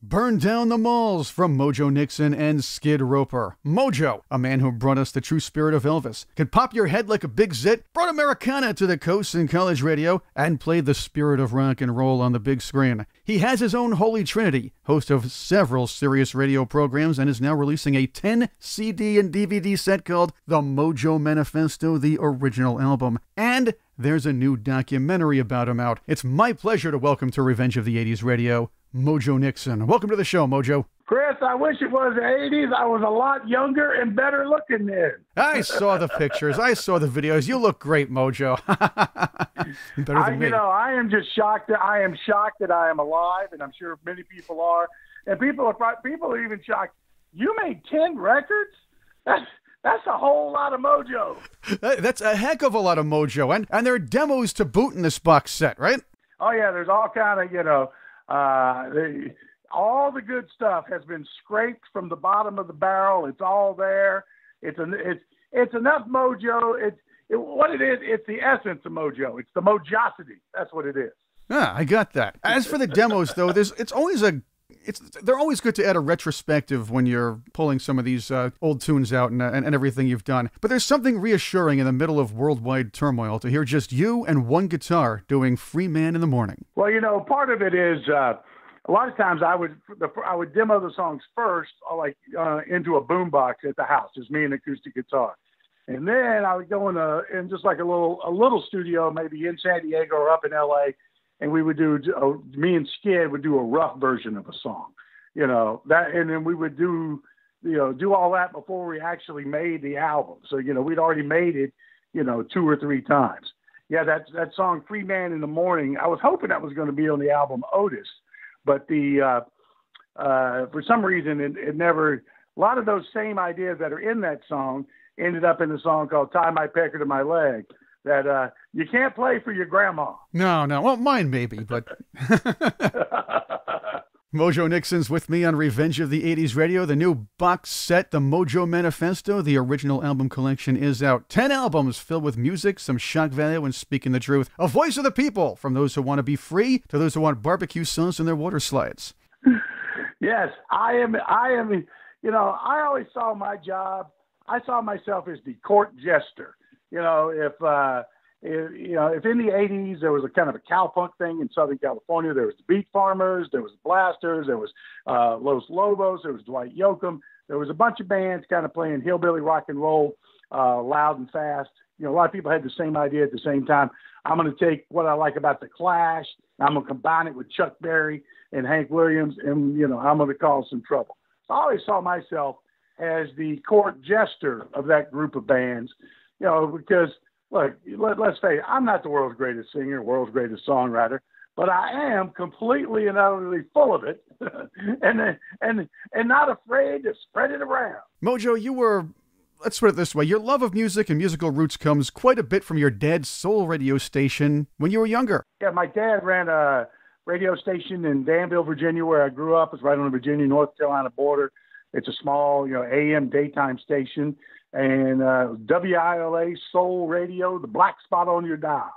Burn Down the Malls from Mojo Nixon and Skid Roper. Mojo, a man who brought us the true spirit of Elvis, could pop your head like a big zit, brought Americana to the coast in college radio, and played the spirit of rock and roll on the big screen. He has his own Holy Trinity, host of several Sirius radio programs, and is now releasing a 10 CD and DVD set called The Mojo Manifesto, the original album. And there's a new documentary about him out. It's my pleasure to welcome to Revenge of the 80s Radio, Mojo Nixon. Welcome to the show, Mojo. Chris, I wish it was the 80s. I was a lot younger and better looking then. I saw the pictures. I saw the videos. You look great, Mojo. better I, than you me. know, I am just shocked that I am shocked that I am alive, and I'm sure many people are. And people are people are even shocked. You made ten records. That's that's a whole lot of mojo. That's a heck of a lot of Mojo. And, and there are demos to boot in this box set, right? Oh yeah, there's all kind of you know, uh, all the good stuff has been scraped from the bottom of the barrel. It's all there. It's an it's it's enough mojo. It's it, what it is. It's the essence of mojo. It's the mojosity. That's what it is. Yeah, I got that. As for the demos, though, there's it's always a it's they're always good to add a retrospective when you're pulling some of these uh, old tunes out and, uh, and and everything you've done. But there's something reassuring in the middle of worldwide turmoil to hear just you and one guitar doing "Free Man in the Morning." Well, you know, part of it is uh, a lot of times I would I would demo the songs first, uh, like uh, into a boombox at the house, just me and acoustic guitar, and then I would go in a in just like a little a little studio, maybe in San Diego or up in L.A., and we would do me and Skid would do a rough version of a song, you know that, and then we would do you know do all that before we actually made the album. So you know we'd already made it, you know, two or three times. Yeah, that that song "Free Man in the Morning." I was hoping that was going to be on the album Otis, but the uh, uh, for some reason it, it never. A lot of those same ideas that are in that song ended up in the song called "Tie My Pecker to My Leg." That uh, you can't play for your grandma. No, no, well, mine maybe, but Mojo Nixon's with me on Revenge of the 80s Radio. The new box set, the Mojo Manifesto, the original album collection is out. 10 albums filled with music, some shock value, and speaking the truth. A voice of the people, from those who want to be free to those who want barbecue sauce in their water slides. Yes, I am. I am. You know, I always saw my job. I saw myself as the court jester. You know, if uh, if, you know, if in the '80s there was a kind of a cowpunk thing in Southern California, there was the Beat Farmers, there was the Blasters, there was uh, Los Lobos, there was Dwight Yoakam. There was a bunch of bands kind of playing hillbilly rock and roll, uh, loud and fast. You know, a lot of people had the same idea at the same time. I'm going to take what I like about the Clash, I'm going to combine it with Chuck Berry and Hank Williams, and you know, I'm going to cause some trouble. So I always saw myself as the court jester of that group of bands, you know, because look, let, let's say I'm not the world's greatest singer, world's greatest songwriter, but I am completely and utterly full of it, and and and not afraid to spread it around. Mojo, you were. Let's put it this way your love of music and musical roots comes quite a bit from your dad's soul radio station when you were younger. Yeah, my dad ran a radio station in Danville, Virginia, where I grew up. It's right on the Virginia North Carolina border. It's a small, you know, AM daytime station, and uh, WILA Soul Radio, the black spot on your dial.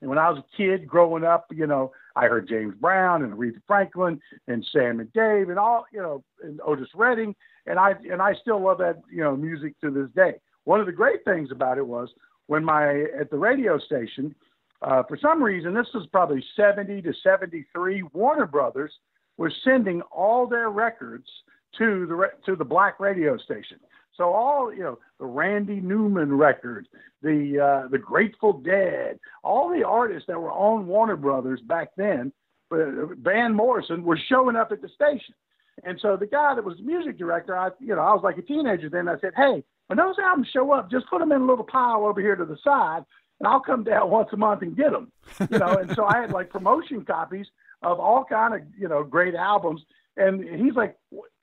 And when I was a kid growing up, you know, I heard James Brown and Aretha Franklin and Sam and Dave and all, you know, and Otis Redding, and I and I still love that, you know, music to this day. One of the great things about it was when my at the radio station, uh, for some reason, this was probably 70 to 73, Warner Brothers was sending all their records to the re- to the black radio station. So all you know, the Randy Newman records, the uh, the Grateful Dead, all the artists that were on Warner Brothers back then, uh, Van Morrison, were showing up at the station. And so the guy that was the music director, I you know, I was like a teenager then. I said, hey, when those albums show up, just put them in a little pile over here to the side, and I'll come down once a month and get them. You know, and so I had like promotion copies of all kind of you know great albums. And he's like,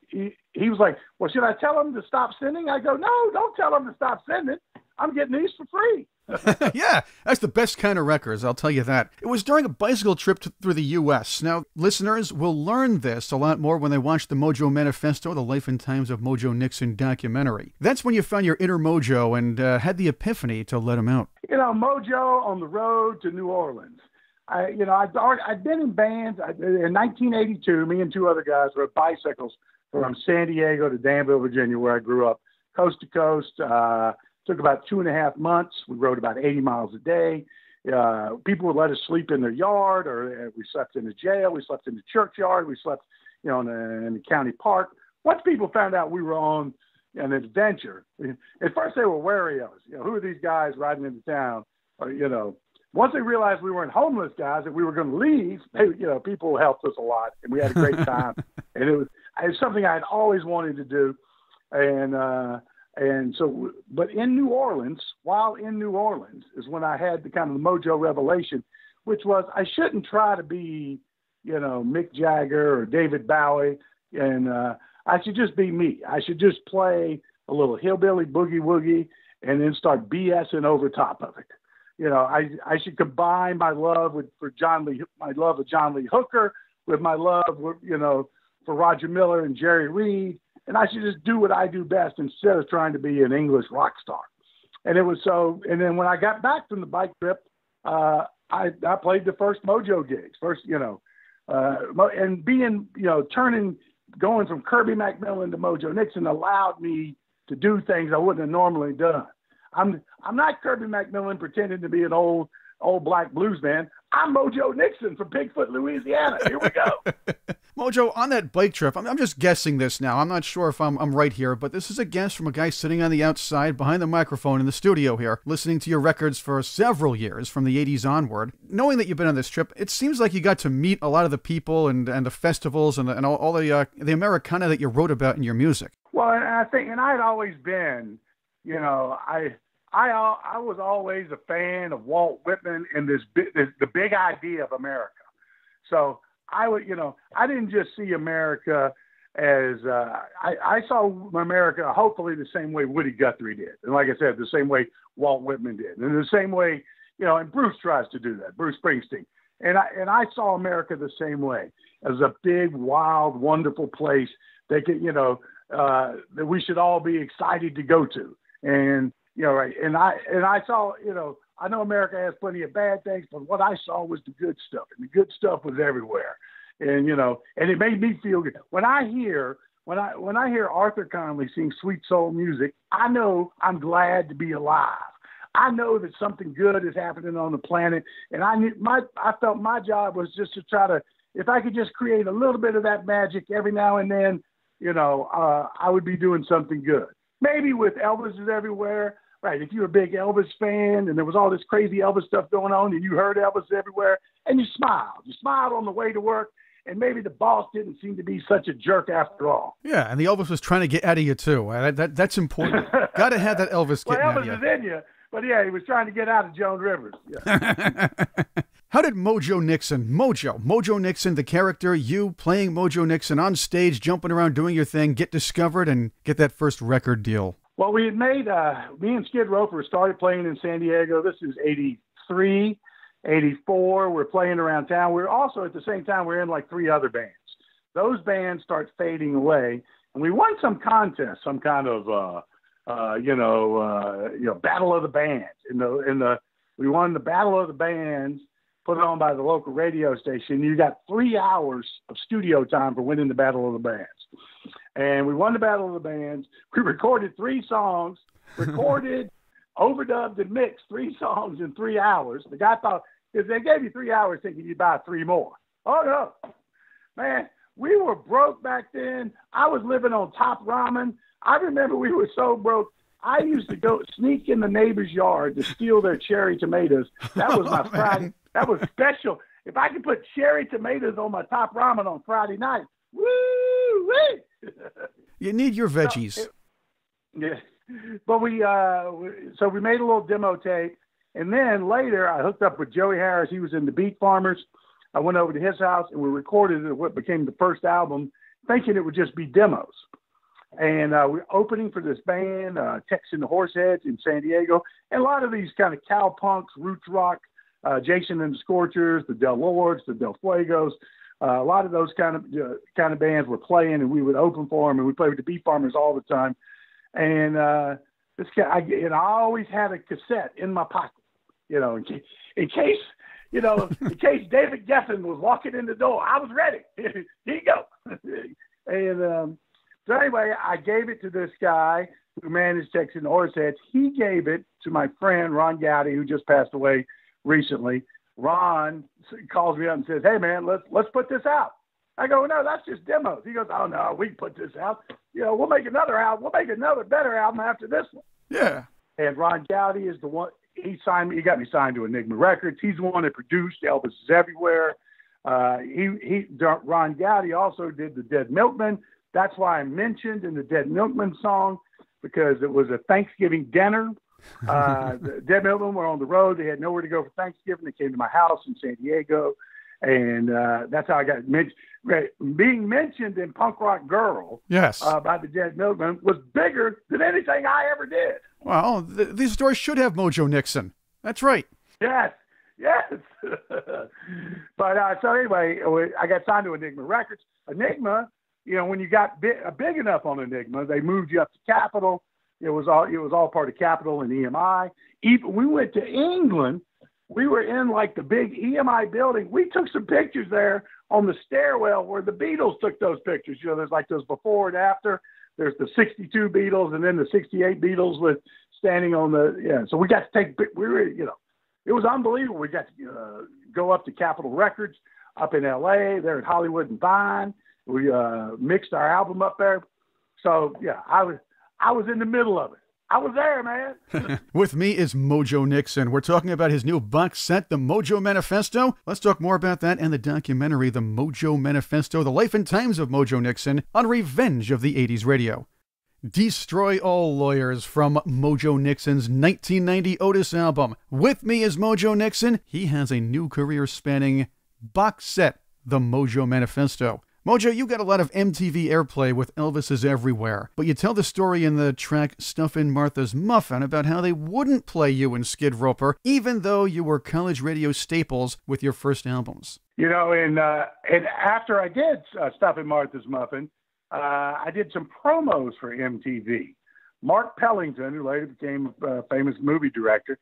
he, he was like, well, should I tell him to stop sending? I go, no, don't tell him to stop sending. I'm getting these for free. yeah, that's the best kind of records, I'll tell you that. It was during a bicycle trip to, through the U.S. Now, listeners will learn this a lot more when they watch the Mojo Manifesto, the Life and Times of Mojo Nixon documentary. That's when you found your inner mojo and uh, had the epiphany to let him out. You know, Mojo on the road to New Orleans. I, you know, I'd, already, I'd been in bands. I, in 1982, me and two other guys rode bicycles from San Diego to Danville, Virginia, where I grew up, coast to coast. Uh, took about two and a half months. We rode about 80 miles a day. Uh, people would let us sleep in their yard, or uh, we slept in the jail. We slept in the churchyard. We slept, you know, in the, in the county park. Once people found out we were on an adventure, at first they were wary of us. You know, who are these guys riding into town? Or, you know, once they realized we weren't homeless guys and we were going to leave, they, you know, people helped us a lot, and we had a great time. and it was it's something I had always wanted to do, and uh, and so, but in New Orleans, while in New Orleans, is when I had the kind of the mojo revelation, which was I shouldn't try to be, you know, Mick Jagger or David Bowie, and uh, I should just be me. I should just play a little hillbilly boogie woogie and then start BSing over top of it. You know, I I should combine my love with for John Lee, my love of John Lee Hooker with my love, with, you know, for Roger Miller and Jerry Reed and I should just do what I do best instead of trying to be an English rock star. And it was so. And then when I got back from the bike trip, uh, I I played the first Mojo gigs, first you know, uh, and being you know turning going from Kirby McMillan to Mojo Nixon allowed me to do things I wouldn't have normally done. I'm I'm not Kirby McMillan pretending to be an old old black blues man. I'm Mojo Nixon from Bigfoot, Louisiana. Here we go. Mojo, on that bike trip, I'm, I'm, just guessing this now. I'm not sure if I'm, I'm right here, but this is a guess from a guy sitting on the outside behind the microphone in the studio here, listening to your records for several years from the 80s onward. Knowing that you've been on this trip, it seems like you got to meet a lot of the people and, and the festivals and, the, and all, all the, uh, the Americana that you wrote about in your music. Well, and I think, and I had always been, you know, I I I was always a fan of Walt Whitman and this, this the big idea of America. So I would, you know, I didn't just see America as uh, I, I saw America hopefully the same way Woody Guthrie did, and like I said, the same way Walt Whitman did, and the same way, you know, and Bruce tries to do that, Bruce Springsteen, and I and I saw America the same way as a big, wild, wonderful place that could, you know, uh, that we should all be excited to go to, and you know, right. And I and I saw, you know, I know America has plenty of bad things, but what I saw was the good stuff, and the good stuff was everywhere. And you know, and it made me feel good when I hear when I when I hear Arthur Conley sing sweet soul music. I know I'm glad to be alive. I know that something good is happening on the planet, and I knew my I felt my job was just to try to if I could just create a little bit of that magic every now and then, you know, uh, I would be doing something good. Maybe with Elvis is everywhere, right? If you're a big Elvis fan and there was all this crazy Elvis stuff going on and you heard Elvis everywhere and you smiled, you smiled on the way to work and maybe the boss didn't seem to be such a jerk after all. Yeah, and the Elvis was trying to get out of you too. That, that that's important. Got to have that Elvis well, Elvis out of you. is in you, but yeah, he was trying to get out of Joan Rivers. Yeah. How did Mojo Nixon, Mojo, Mojo Nixon, the character, you playing Mojo Nixon on stage, jumping around, doing your thing, get discovered and get that first record deal? Well, we had made, uh, me and Skid Roper started playing in San Diego. This is 83, 84. We're playing around town. We're also, at the same time, we're in like three other bands. Those bands start fading away. And we won some contest, some kind of, uh, uh, you know, uh, you know, battle of the bands. In the, in the, we won the battle of the bands put on by the local radio station. You got three hours of studio time for winning the battle of the bands and we won the Battle of the Bands. We recorded three songs, recorded, overdubbed, and mixed three songs in three hours. The guy thought if they gave you three hours, thinking you'd buy three more. Oh no, man, we were broke back then. I was living on top ramen. I remember we were so broke. I used to go sneak in the neighbor's yard to steal their cherry tomatoes. That was my oh, Friday. That was special. If I could put cherry tomatoes on my top ramen on Friday night, woo wee! You need your veggies. So, it, yeah, but we uh, so we made a little demo tape, and then later I hooked up with Joey Harris. He was in the Beat Farmers. I went over to his house and we recorded what became the first album, thinking it would just be demos. And uh, we're opening for this band, uh, Tex and the Horseheads in San Diego, and a lot of these kind of cow punks, roots rock, uh, Jason and the Scorchers, the Del Lords, the Del Fuegos, uh, a lot of those kind of uh, kind of bands were playing, and we would open for them, and we played with the Beat Farmers all the time. And uh, this guy, I, and I always had a cassette in my pocket, you know, in case, in case you know, in case David Geffen was walking in the door, I was ready. Here you go. and um, so anyway, I gave it to this guy who managed Texas Horseheads. He gave it to my friend Ron Goudie, who just passed away recently. Ron calls me up and says, "Hey man, let's let's put this out." I go, "No, that's just demos." He goes, "Oh no, we can put this out. You know, we'll make another album. We'll make another better album after this one." Yeah. And Ron Goudie is the one. He signed me. He got me signed to Enigma Records. He's the one that produced Elvis is Everywhere. Uh, he he. Ron Goudie also did the Dead Milkmen. That's why I mentioned in the Dead Milkmen song because it was a Thanksgiving dinner uh, the Dead Milkmen were on the road. They had nowhere to go for Thanksgiving. They came to my house in San Diego, and uh, that's how I got mentioned. Being mentioned in Punk Rock Girl, yes, uh, by the Dead Milkmen was bigger than anything I ever did. Well, th- these stories should have Mojo Nixon. That's right. Yes, yes. but uh, so anyway, I got signed to Enigma Records. Enigma, you know, when you got big, big enough on Enigma, they moved you up to Capitol it was all it was all part of Capitol and EMI. Even we went to England. We were in like the big EMI building. We took some pictures there on the stairwell where the Beatles took those pictures. You know, there's like those before and after. There's the 62 Beatles and then the 68 Beatles with standing on the yeah. So we got to take we were you know it was unbelievable. We got to uh, go up to Capitol Records up in L.A. There at Hollywood and Vine. We uh, mixed our album up there. So yeah, I was I was in the middle of it. I was there, man. With me is Mojo Nixon. We're talking about his new box set, The Mojo Manifesto. Let's talk more about that and the documentary, The Mojo Manifesto The Life and Times of Mojo Nixon on Revenge of the 80s Radio. Destroy All Lawyers from Mojo Nixon's 1990 Otis album. With me is Mojo Nixon. He has a new career spanning box set, The Mojo Manifesto. Mojo, you got a lot of MTV airplay with Elvis is Everywhere, but you tell the story in the track Stuff in Martha's Muffin about how they wouldn't play you in Skid Roper, even though you were college radio staples with your first albums. You know, and uh, and after I did uh, Stuff in Martha's Muffin, uh, I did some promos for MTV. Mark Pellington, who later became a famous movie director,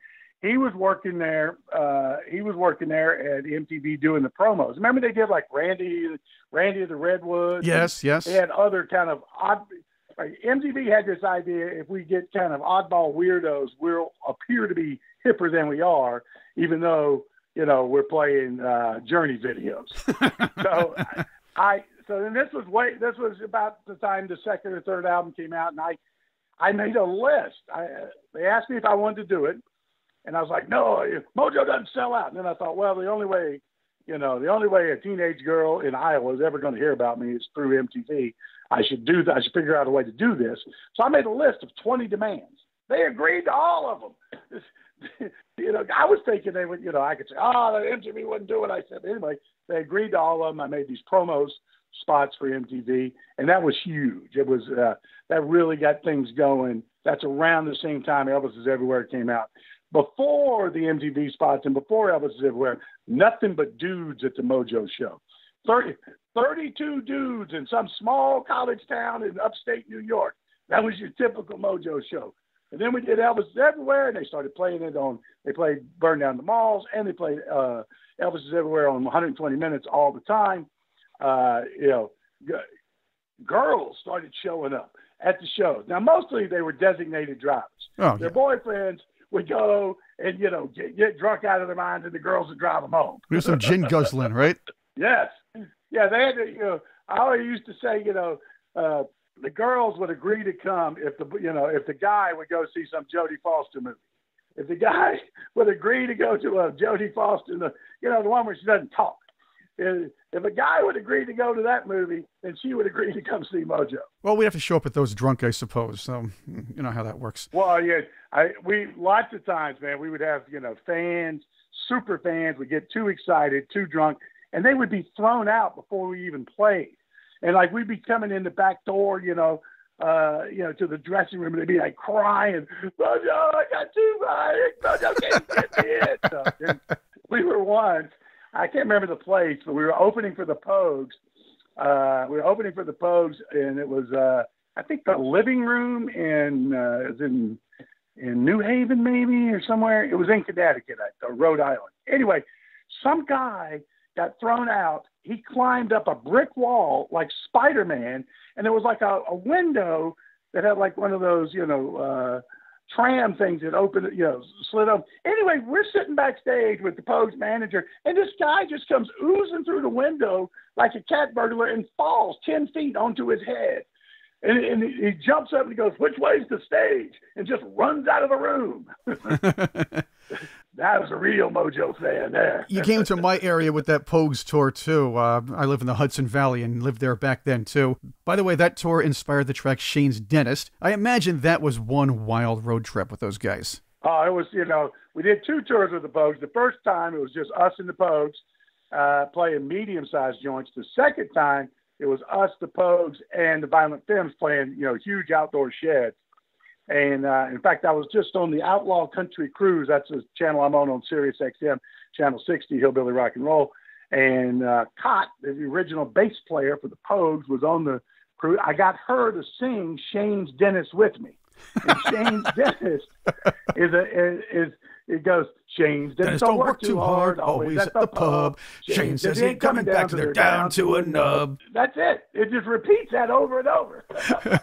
he was working there. Uh, he was working there at MTV doing the promos. Remember they did like Randy, Randy of the Redwoods. Yes, yes. They had other kind of odd. Like MTV had this idea: if we get kind of oddball weirdos, we'll appear to be hipper than we are, even though you know we're playing uh, Journey videos. so I, so then this was way. This was about the time the second or third album came out, and I, I made a list. I, they asked me if I wanted to do it. And I was like, no, Mojo doesn't sell out. And then I thought, well, the only way, you know, the only way a teenage girl in Iowa is ever going to hear about me is through MTV. I should do that. I should figure out a way to do this. So I made a list of 20 demands. They agreed to all of them. you know, I was thinking they would, you know, I could say, oh, the MTV wouldn't do it. I said, anyway, they agreed to all of them. I made these promos spots for MTV, and that was huge. It was uh, that really got things going. That's around the same time Elvis is Everywhere came out before the MTV spots and before Elvis is everywhere, nothing but dudes at the Mojo show. 30, 32 dudes in some small college town in upstate New York. That was your typical Mojo show. And then we did Elvis is Everywhere, and they started playing it on. They played Burn Down the Malls, and they played uh, Elvis is Everywhere on 120 Minutes all the time. Uh, you know, g- girls started showing up at the shows. Now, mostly they were designated drivers. Oh, Their yeah. boyfriends would go and you know get, get drunk out of their minds, and the girls would drive them home. Do some gin guzzling, right? yes, yeah, they had to. You know, I always used to say, you know, uh, the girls would agree to come if the you know if the guy would go see some Jodie Foster movie. If the guy would agree to go to a Jodie Foster, the you know the one where she doesn't talk. If, if a guy would agree to go to that movie, then she would agree to come see Mojo. Well, we'd have to show up at those drunk, I suppose. So you know how that works. Well, yeah, I we lots of times, man, we would have you know fans, super fans, would get too excited, too drunk, and they would be thrown out before we even played. And like we'd be coming in the back door, you know, uh, you know, to the dressing room, and they'd be like crying, Mojo, I got too much, Mojo can't get me in. So, we were once, I can't remember the place, but we were opening for the Pogues. Uh, we were opening for the Pogues, and it was, uh, I think, the living room in, uh, was in in New Haven, maybe or somewhere. It was in Connecticut, or Rhode Island. Anyway, some guy got thrown out. He climbed up a brick wall like Spider Man, and there was like a, a window that had like one of those, you know, uh, tram things that opened, you know, slid open. Anyway, we're sitting backstage with the Pogues manager, and this guy just comes oozing through the window like a cat burglar and falls 10 feet onto his head. And, and he jumps up and he goes, Which way's the stage? And just runs out of the room. that was a real Mojo fan there. you came to my area with that Pogues tour too. Uh, I live in the Hudson Valley and lived there back then too. By the way, that tour inspired the track Shane's Dentist. I imagine that was one wild road trip with those guys. Oh, it was, you know, we did two tours with the Pogues. The first time it was just us and the Pogues uh, playing medium sized joints. The second time it was us, the Pogues, and the Violent Femmes playing, you know, huge outdoor sheds. And uh, in fact, I was just on the Outlaw Country Cruise. That's a channel I'm on on Sirius XM, channel 60, Hillbilly Rock and Roll. And uh, Cait, the original bass player for the Pogues, was on the cruise. I got her to sing Shane's Dentist with me. And Shane's Dentist is a is it goes, Shane's Dentist don't work too hard, always at the pub. Shane says he ain't coming back to they're down to a nub. That's it. It just repeats that over and over.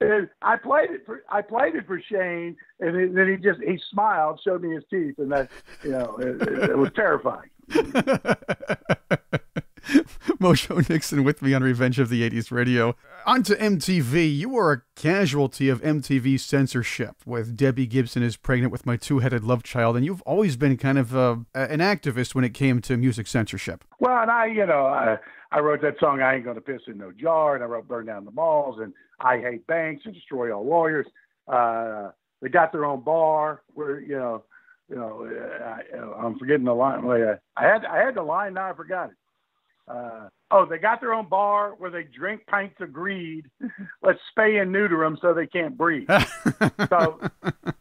and I played it for I played it for Shane, and then he just he smiled, showed me his teeth, and that you know it, it was terrifying. Mojo Nixon with me on Revenge of the 80s Radio. On to MTV. You were a casualty of MTV censorship with Debbie Gibson is pregnant with my two headed love child, and you've always been kind of uh, an activist when it came to music censorship. Well, and I, you know, I, I wrote that song, I Ain't Gonna Piss in No Jar, and I wrote Burn Down the Malls, and I Hate Banks and Destroy All Lawyers. Uh, they got their own bar where, you know, you know, I, I'm forgetting the line. I had I had the line now. I forgot it. Uh, oh, they got their own bar where they drink pints of greed. Let's spay and neuter them so they can't breathe. so,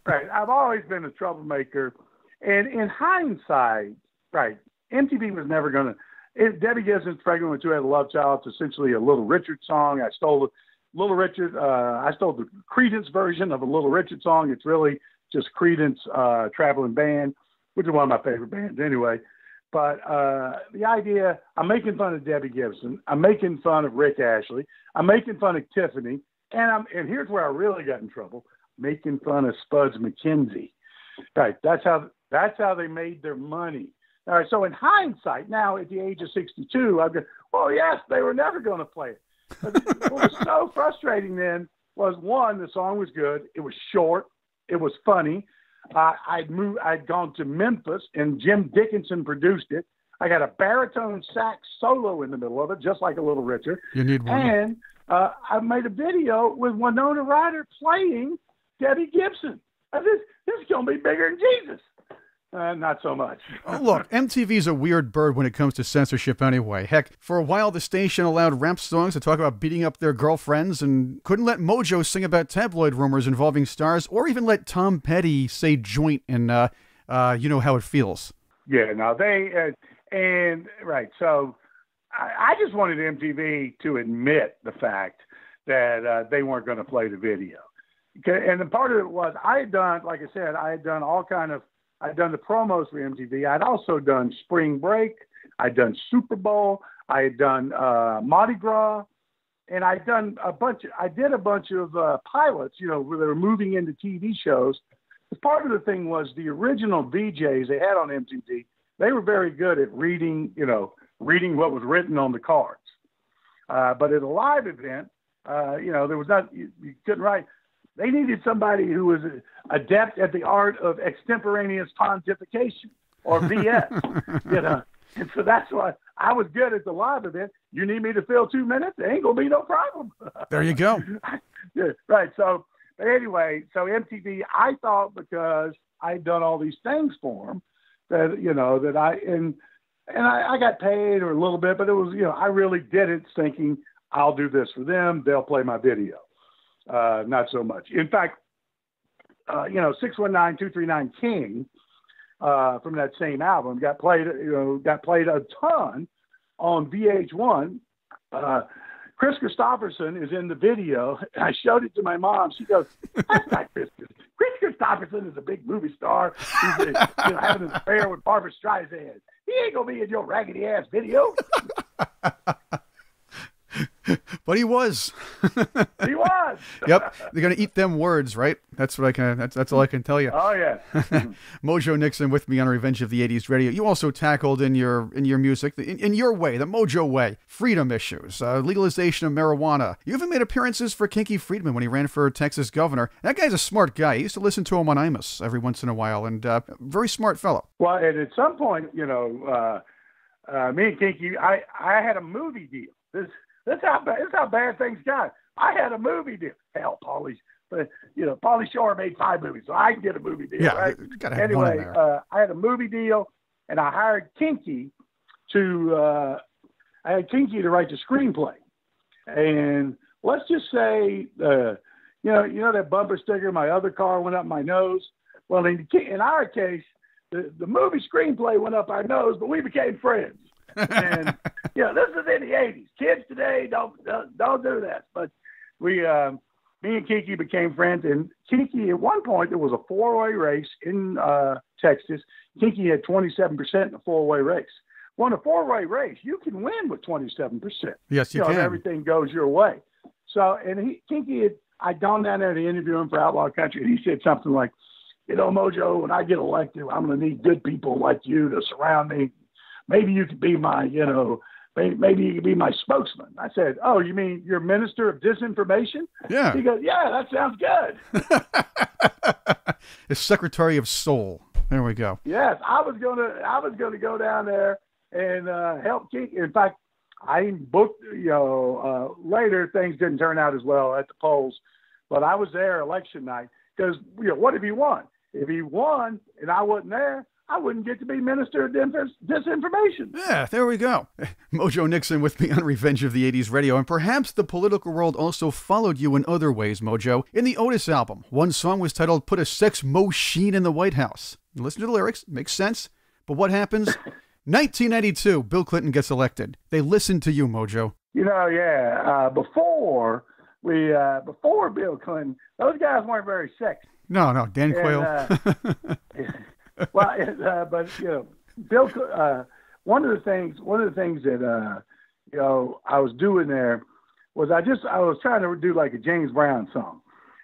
right, I've always been a troublemaker, and in hindsight, right, MTV was never going to. Debbie Gibson's pregnant with two had a love child. It's essentially a Little Richard song. I stole the Little Richard. Uh, I stole the Creedence version of a Little Richard song. It's really just Creedence uh, traveling band, which is one of my favorite bands anyway. But uh, the idea, I'm making fun of Debbie Gibson. I'm making fun of Rick Astley. I'm making fun of Tiffany. And I'm and here's where I really got in trouble, making fun of Spuds MacKenzie. Right. That's how that's how they made their money. All right. So in hindsight, now at the age of 62, I've go, well, yes, they were never going to play it. But what was so frustrating then was one, the song was good. It was short. It was funny. Uh, I'd moved, I'd gone to Memphis, and Jim Dickinson produced it. I got a baritone sax solo in the middle of it, just like a Little Richard. You need one. And uh, I made a video with Winona Ryder playing Debbie Gibson. I this this is gonna be bigger than Jesus. Uh, not so much. oh, look, MTV's a weird bird when it comes to censorship anyway. Heck, for a while the station allowed rap songs to talk about beating up their girlfriends and couldn't let Mojo sing about tabloid rumors involving stars or even let Tom Petty say joint and uh, uh, you know how it feels. Yeah, no, they, uh, and right, so I, I, just wanted MTV to admit the fact that uh, they weren't going to play the video. Okay, And the part of it was I had done, like I said, I had done all kind of I'd done the promos for MTV. I'd also done Spring Break. I'd done Super Bowl. I had done uh, Mardi Gras, and I'd done a bunch. Of, I did a bunch of uh, pilots. You know, where they were moving into TV shows. Part of the thing was the original VJs they had on MTV. They were very good at reading. You know, reading what was written on the cards. Uh, but at a live event, uh, you know, there was not you, you couldn't write. They needed somebody who was adept at the art of extemporaneous pontification or BS, you know. And so that's why I was good at the live event. You need me to fill two minutes? There ain't gonna be no problem. There you go. yeah, right. So, but anyway, so MTV, I thought because I'd done all these things for them that you know that I and and I, I got paid or a little bit, but it was you know I really did it thinking I'll do this for them. They'll play my video. Uh, not so much. In fact, uh, you know, 619-239 King uh, from that same album got played, you know, got played a ton on VH1. Uh, Kris Kristofferson is in the video. I showed it to my mom. She goes, "That's not Kris. Kris Kristofferson is a big movie star. He's you know, having an affair with Barbra Streisand. He ain't gonna be in your raggedy ass video." but he was. he was. yep, they're gonna eat them words, right? That's what I can. That's that's all I can tell you. Oh yeah. Mojo Nixon with me on Revenge of the '80s Radio. You also tackled in your in your music, in, in your way, the Mojo way, freedom issues, uh, legalization of marijuana. You even made appearances for Kinky Friedman when he ran for Texas governor. That guy's a smart guy. I used to listen to him on Imus every once in a while, and uh, very smart fellow. Well, and at some point, you know, uh, uh, me and Kinky, I I had a movie deal. This that's how bad. That's how bad things got. I had a movie deal. Hell, Pauly, but you know, Pauly Shore made five movies, so I can get a movie deal. Yeah, right? gotta have anyway. Uh, I had a movie deal, and I hired Kinky to. Uh, I had Kinky to write the screenplay, and let's just say, uh, you know, you know that bumper sticker. My other car went up my nose. Well, in, in our case, the, the movie screenplay went up our nose, but we became friends and you know, this is in the '80s. Kids today don't don't do that. But we, uh, me and Kinky became friends, and Kinky at one point there was a four-way race in uh, Texas. Kinky had 27% in a four-way race. Well, in a four-way race, you can win with 27%. Yes, you, you know, can. Everything goes your way. So, and he, Kinky had, I'd gone down there to interview him for Outlaw Country, and he said something like, you know, Mojo, when I get elected, I'm going to need good people like you to surround me, maybe you could be my, you know, maybe, maybe you could be my spokesman. I said, oh, you mean you're minister of disinformation? Yeah. He goes, yeah, that sounds good. the secretary of soul. There we go. Yes, I was gonna, I was gonna go down there and uh, help keep. In fact, I booked. You know, uh, later things didn't turn out as well at the polls, but I was there election night because you know what if he won? If he won and I wasn't there, I wouldn't get to be minister of disinformation. Yeah, there we go. Mojo Nixon with me on Revenge of the 80s Radio, and perhaps the political world also followed you in other ways, Mojo. In the Otis album, one song was titled Put a Sex Machine in the White House. Listen to the lyrics, makes sense. But what happens? 1992, Bill Clinton gets elected. They listen to you, Mojo. You know, yeah. Uh, before we, uh, before Bill Clinton, those guys weren't very sexy. No, no, Dan Quayle. uh, well, uh, but you know, Bill. Uh, one of the things, one of the things that uh, you know I was doing there was I just I was trying to do like a James Brown song,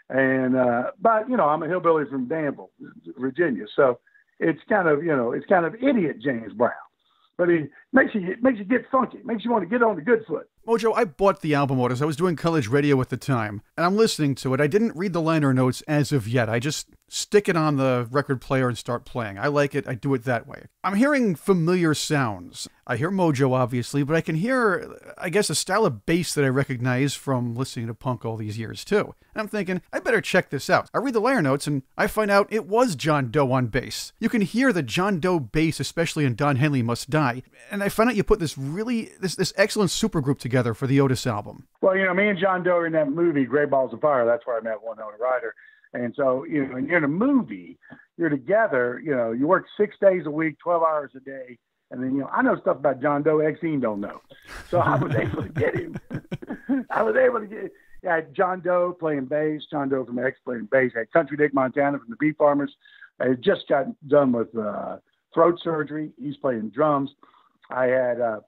and uh, but you know I'm a hillbilly from Danville, Virginia, so it's kind of you know it's kind of idiot James Brown, but he makes you it makes you get funky, makes you want to get on the good foot. Mojo, I bought the album Otis. I was doing college radio at the time, and I'm listening to it. I didn't read the liner notes as of yet. I just stick it on the record player and start playing. I like it. I do it that way. I'm hearing familiar sounds. I hear Mojo, obviously, but I can hear, I guess, a style of bass that I recognize from listening to punk all these years, too. And I'm thinking, I better check this out. I read the liner notes, and I find out it was John Doe on bass. You can hear the John Doe bass, especially in Don Henley Must Die. And I find out you put this really, this, this excellent supergroup together together for the Otis album? Well, you know, me and John Doe are in that movie, Great Balls of Fire. That's where I met one Winona Ryder. And so, you know, when you're in a movie, you're together, you know, you work six days a week, 12 hours a day. And then, you know, I know stuff about John Doe, Exene don't know. So I was able to get him. I was able to get, yeah, John Doe playing bass, John Doe from X playing bass, I had Country Dick Montana from the Beat Farmers. I had just got done with uh, throat surgery. He's playing drums. I had uh,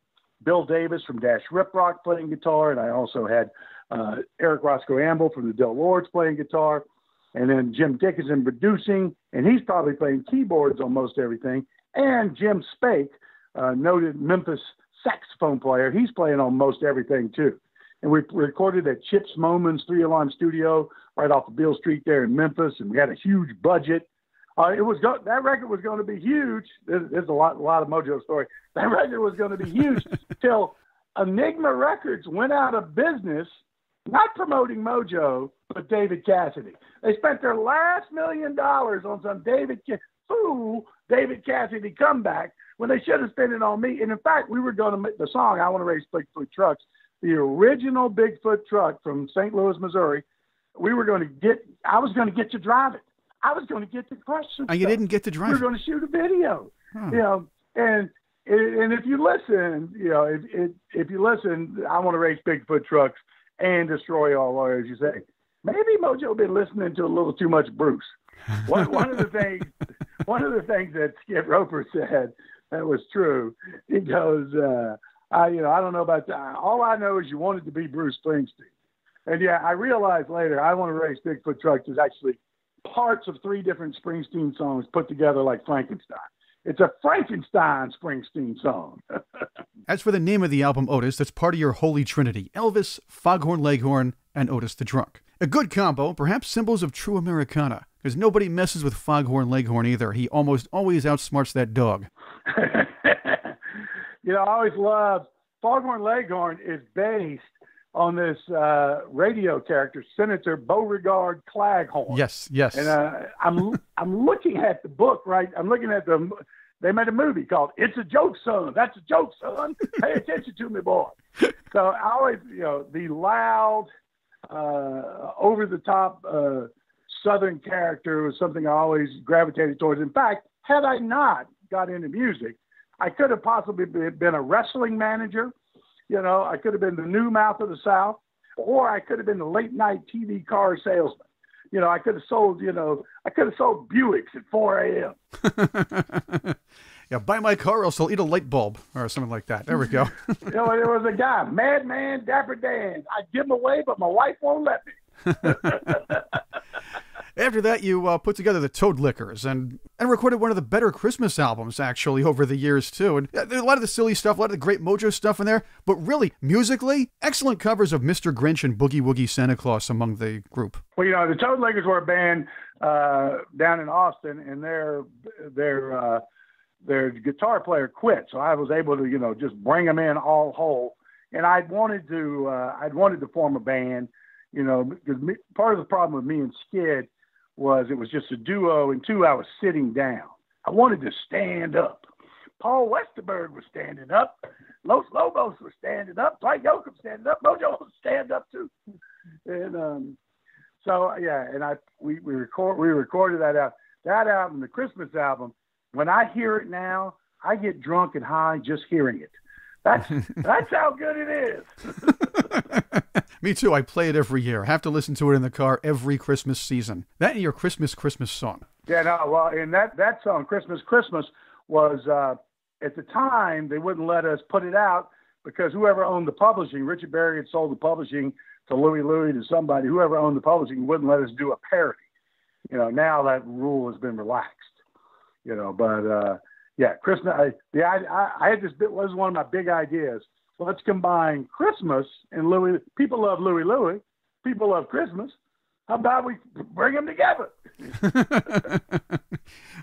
Bill Davis from Dash Rip Rock playing guitar, and I also had uh, Eric Roscoe Ambel from the Del Lords playing guitar, and then Jim Dickinson producing, and he's probably playing keyboards on most everything, and Jim Spake, uh, noted Memphis saxophone player, he's playing on most everything too. And we recorded at Chips Moman's Three Alarm Studio right off of Beale Street there in Memphis, and we had a huge budget. Uh, it was go- that record was going to be huge. There's, there's a lot, a lot of Mojo story. That record was going to be huge till Enigma Records went out of business, not promoting Mojo, but David Cassidy. They spent their last million dollars on some David fool David Cassidy comeback when they should have spent it on me. And in fact, we were going to make the song "I Want to Race Bigfoot Trucks," the original Bigfoot truck from St. Louis, Missouri. We were going to get. I was going to get to drive it. I was going to get the question. And you didn't get to drive. We were going to shoot a video. Huh. You know, and and if you listen, you know, if if, if you listen, I want to race Bigfoot trucks and destroy all lawyers. You say maybe Mojo been listening to a little too much Bruce. One one of the things one of the things that Skid Roper said that was true. He goes, uh, I you know I don't know about that. All I know is you wanted to be Bruce Springsteen. And yeah, I realized later I want to race Bigfoot trucks is actually parts of three different Springsteen songs put together like Frankenstein. It's a Frankenstein Springsteen song. As for the name of the album, Otis, that's part of your holy trinity Elvis, Foghorn Leghorn, and Otis the Drunk. A good combo, perhaps symbols of true Americana, because nobody messes with Foghorn Leghorn either. He almost always outsmarts that dog. you know, I always love Foghorn Leghorn is based on this uh, radio character, Senator Beauregard Claghorn. Yes, yes. And uh, I'm I'm looking at the book, right? I'm looking at the. They made a movie called "It's a Joke, Son." That's a joke, son. Pay attention to me, boy. So I always, you know, the loud, uh, over the top uh, Southern character was something I always gravitated towards. In fact, had I not got into music, I could have possibly been a wrestling manager you know, I could have been the new mouth of the South, or I could have been the late night TV car salesman. You know, I could have sold, you know, I could have sold Buicks at 4 a.m. yeah, buy my car, or else I'll eat a light bulb or something like that. There we go. you know, there was a guy, Madman Dapper Dan. I'd give him away, but my wife won't let me. After that, you uh, put together the Toadliquors and and recorded one of the better Christmas albums actually over the years too. And a lot of the silly stuff, a lot of the great Mojo stuff in there. But really, musically, excellent covers of Mr. Grinch and Boogie Woogie Santa Claus among the group. Well, you know, the Toadliquors were a band uh, down in Austin, and their their uh, their guitar player quit, so I was able to you know just bring them in all whole. And I'd wanted to uh, I'd wanted to form a band, you know, because part of the problem with me and Skid was it was just a duo, and two, I was sitting down. I wanted to stand up. Paul Westerberg was standing up. Los Lobos was standing up. Dwight Yoakam standing up. Mojo was stand up too. And um, so yeah, and I we we record we recorded that out that album, the Christmas album. When I hear it now, I get drunk and high just hearing it. That's that's how good it is. Me too. I play it every year. I have to listen to it in the car every Christmas season. That and your Christmas Christmas song. Yeah, no, well, and that that song, Christmas Christmas, was uh, at the time they wouldn't let us put it out because whoever owned the publishing, Richard Berry had sold the publishing to Louie Louie to somebody. Whoever owned the publishing wouldn't let us do a parody. You know, now that rule has been relaxed. You know, but uh, yeah, Christmas. I, the I, I had this bit was one of my big ideas. Let's combine Christmas and Louie. People love Louie Louie. People love Christmas. How about we bring them together?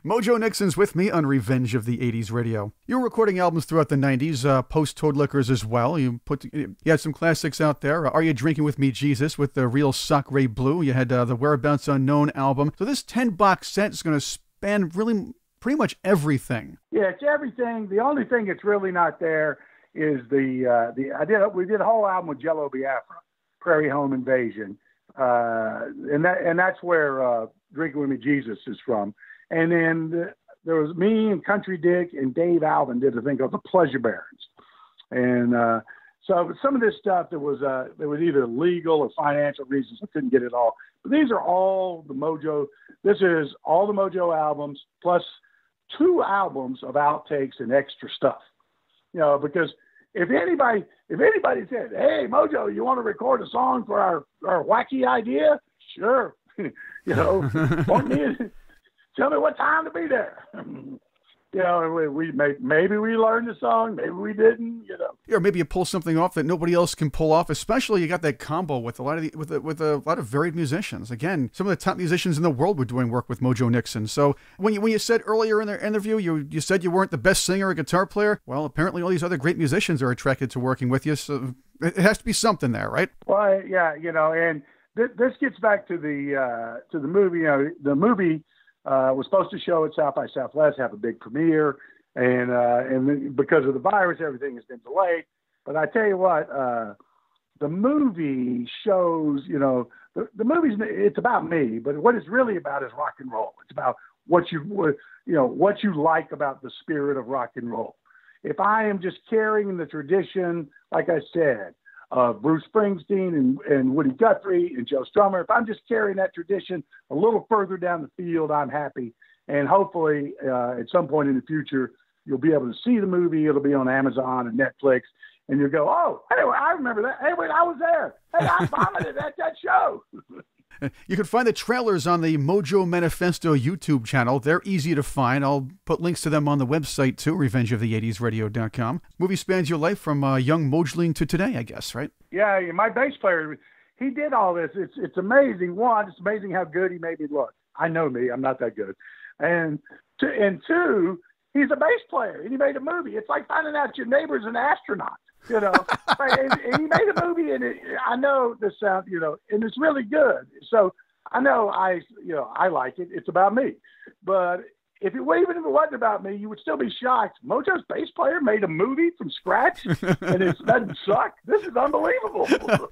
Mojo Nixon's with me on Revenge of the 80s Radio. You were recording albums throughout the 90s, uh, post Toadliquors as well. You put you had some classics out there. Are You Drinking With Me, Jesus, with the real Sacre Blue. You had uh, the Whereabouts Unknown album. So this 10 box set is going to span really pretty much everything. Yeah, it's everything. The only thing that's really not there is the uh, the I did we did a whole album with Jello Biafra, Prairie Home Invasion, uh, and that and that's where uh, Drinking with Me Jesus is from. And then the, there was me and Country Dick and Dave Alvin did a thing called the Pleasure Barons, and uh, so some of this stuff that was uh, there was either legal or financial reasons I couldn't get it all. But these are all the Mojo. This is all the Mojo albums plus two albums of outtakes and extra stuff. You know, because if anybody if anybody said, "Hey, Mojo, you want to record a song for our our wacky idea?" Sure. you know, me in, tell me what time to be there. you know, we, we may, maybe we learned the song, maybe we didn't. You know, or maybe you pull something off that nobody else can pull off. Especially you got that combo with a lot of the, with a, with a lot of varied musicians. Again, some of the top musicians in the world were doing work with Mojo Nixon. So when you when you said earlier in the interview, you you said you weren't the best singer or guitar player. Well, apparently all these other great musicians are attracted to working with you. So it has to be something there, right? Well, yeah, you know, and th- this gets back to the uh, to the movie. You know, the movie uh, was supposed to show at South by Southwest, have a big premiere, and uh, and because of the virus, everything has been delayed. But I tell you what, uh, the movie shows, you know, the, the movie's it's about me, but what it's really about is rock and roll. It's about what you what, you know what you like about the spirit of rock and roll. if I am just carrying the tradition, like I said, of Bruce Springsteen and, and Woody Guthrie and Joe Strummer, if I'm just carrying that tradition a little further down the field, I'm happy. And hopefully, uh, at some point in the future, you'll be able to see the movie. It'll be on Amazon and Netflix, and you'll go, "Oh, anyway, I remember that. Hey, wait, I was there. Hey, I vomited at that show." You can find the trailers on the Mojo Manifesto YouTube channel. They're easy to find. I'll put links to them on the website too, revengeofthe80sradio.com. Movie spans your life from uh, young Mojling to today, I guess, right? Yeah, my bass player, he did all this. It's it's amazing. One, it's amazing how good he made me look. I know me, I'm not that good. And two, and two, he's a bass player and he made a movie. It's like finding out your neighbor's an astronaut you know. and, and, he made a movie, and it, I know the sound, you know, and it's really good. So I know I, you know, I like it. It's about me, but if it even if it wasn't about me, you would still be shocked. Mojo's bass player made a movie from scratch, and it doesn't suck. This is unbelievable.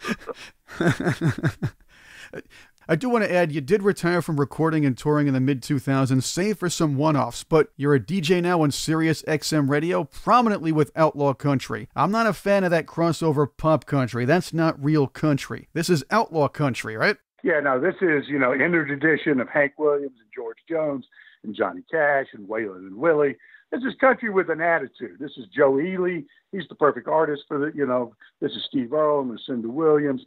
I do want to add you did retire from recording and touring in the mid 2000s, save for some one offs, but you're a DJ now on Sirius XM radio, prominently with Outlaw Country. I'm not a fan of that crossover pop country. That's not real country. This is Outlaw Country, right? Yeah, no, this is, you know, in the tradition of Hank Williams and George Jones and Johnny Cash and Waylon and Willie. This is country with an attitude. This is Joe Ely. He's the perfect artist for the, you know, this is Steve Earle and Lucinda Williams.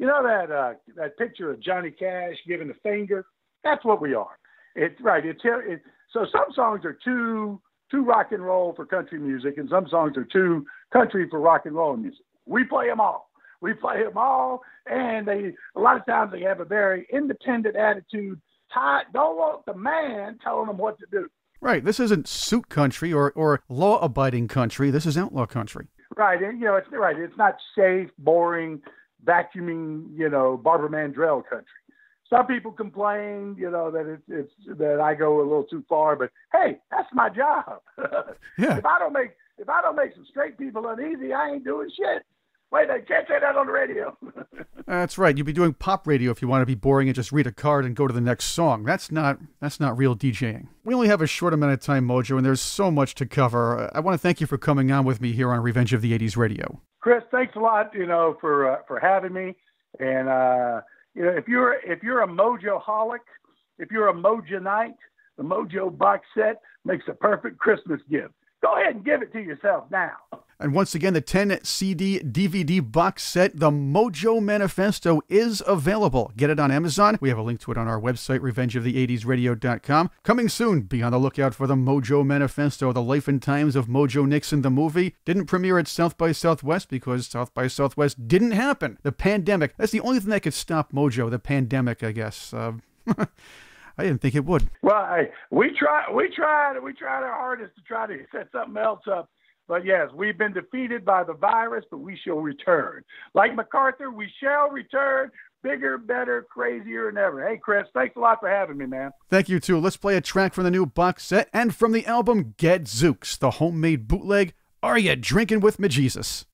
You know that uh, that picture of Johnny Cash giving the finger? That's what we are. It's right. It's it, so some songs are too too rock and roll for country music, and some songs are too country for rock and roll music. We play them all. We play them all, and they a lot of times they have a very independent attitude. don't want the man telling them what to do. Right. This isn't suit country or, or law abiding country. This is outlaw country. Right. And, you know, it's right. It's not safe, boring, vacuuming, you know, Barbara Mandrell country. Some people complain, you know, that it's, it's that I go a little too far, but hey, that's my job. yeah. If I don't make if I don't make some straight people uneasy, I ain't doing shit. Wait, I can't say that on the radio. that's right. You'd be doing pop radio if you want to be boring and just read a card and go to the next song. That's not that's not real DJing. We only have a short amount of time, Mojo, and there's so much to cover. I want to thank you for coming on with me here on Revenge of the 80s Radio. Chris, thanks a lot, you know, for uh, for having me. And uh, you know, if you're if you're a Mojo holic, if you're a Mojo night, the Mojo box set makes a perfect Christmas gift. Go ahead and give it to yourself now. And once again, the 10 CD DVD box set, The Mojo Manifesto, is available. Get it on Amazon. We have a link to it on our website, revengeofthe80sradio.com. Coming soon, be on the lookout for The Mojo Manifesto, The Life and Times of Mojo Nixon, the movie. Didn't premiere at South by Southwest because South by Southwest didn't happen. The pandemic. That's the only thing that could stop Mojo, the pandemic, I guess. Uh, I didn't think it would. Well, we tried, we tried, we tried our hardest to try to set something else up but yes, we've been defeated by the virus, but we shall return. Like MacArthur, we shall return bigger, better, crazier than ever. Hey, Chris, thanks a lot for having me, man. Thank you, too. Let's play a track from the new box set and from the album Gadzooks, the homemade bootleg. Are You Drinking with Me Jesus?